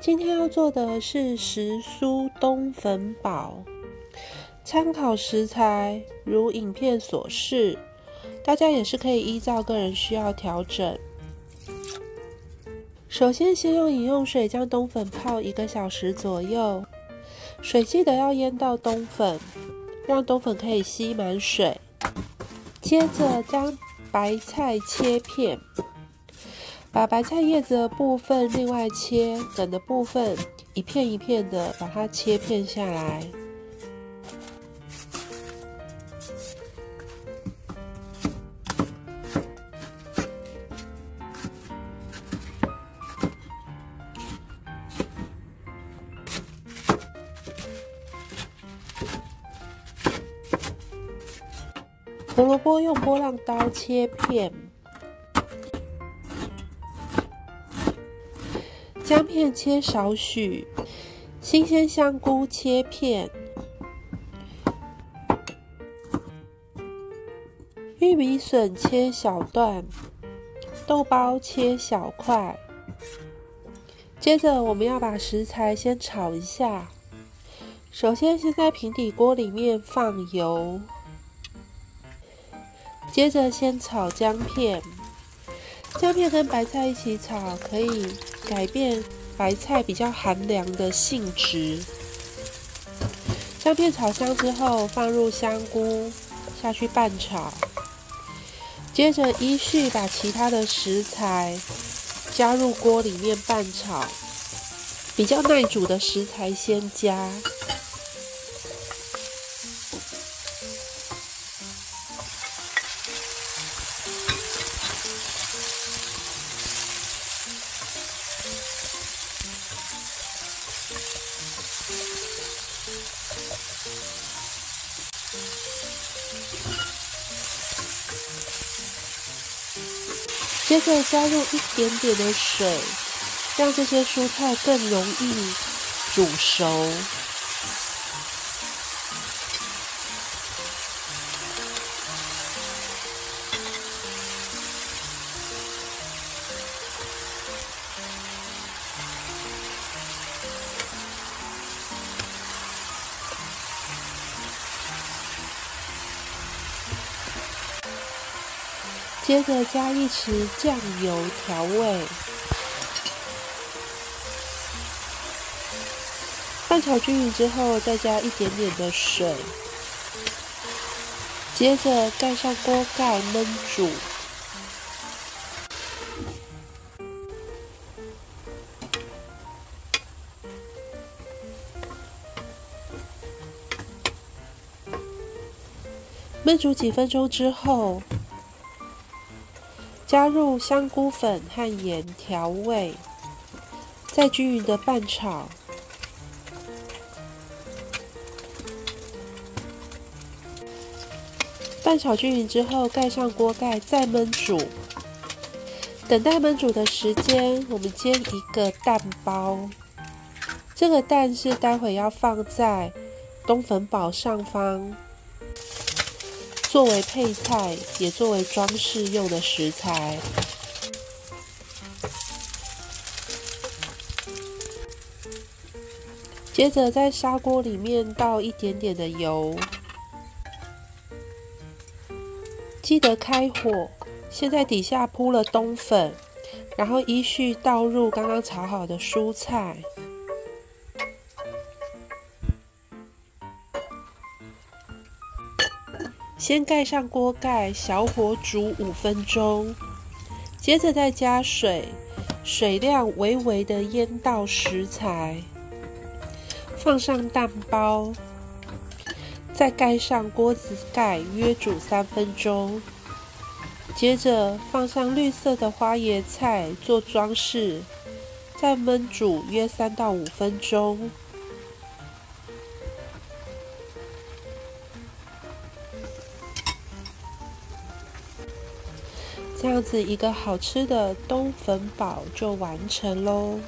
今天要做的是时蔬冬粉煲，参考食材如影片所示，大家也是可以依照个人需要调整。首先，先用饮用水将冬粉泡一个小时左右，水记得要淹到冬粉，让冬粉可以吸满水。接着将白菜切片。把白菜叶子的部分另外切，梗的部分一片一片的把它切片下来。胡萝卜用波浪刀切片。姜片切少许，新鲜香菇切片，玉米笋切小段，豆包切小块。接着，我们要把食材先炒一下。首先，先在平底锅里面放油，接着先炒姜片。姜片跟白菜一起炒，可以。改变白菜比较寒凉的性质。姜片炒香之后，放入香菇下去拌炒。接着依序把其他的食材加入锅里面拌炒。比较耐煮的食材先加。接着加入一点点的水，让这些蔬菜更容易煮熟。接着加一匙酱油调味，拌炒均匀之后，再加一点点的水，接着盖上锅盖焖煮。焖煮几分钟之后。加入香菇粉和盐调味，再均匀的拌炒。拌炒均匀之后，盖上锅盖再焖煮。等待焖煮的时间，我们煎一个蛋包。这个蛋是待会要放在冬粉煲上方。作为配菜，也作为装饰用的食材。接着在砂锅里面倒一点点的油，记得开火。先在底下铺了冬粉，然后依序倒入刚刚炒好的蔬菜。先盖上锅盖，小火煮五分钟，接着再加水，水量微微的淹到食材，放上蛋包，再盖上锅子盖，约煮三分钟，接着放上绿色的花椰菜做装饰，再焖煮约三到五分钟。这样子一个好吃的冬粉堡就完成喽。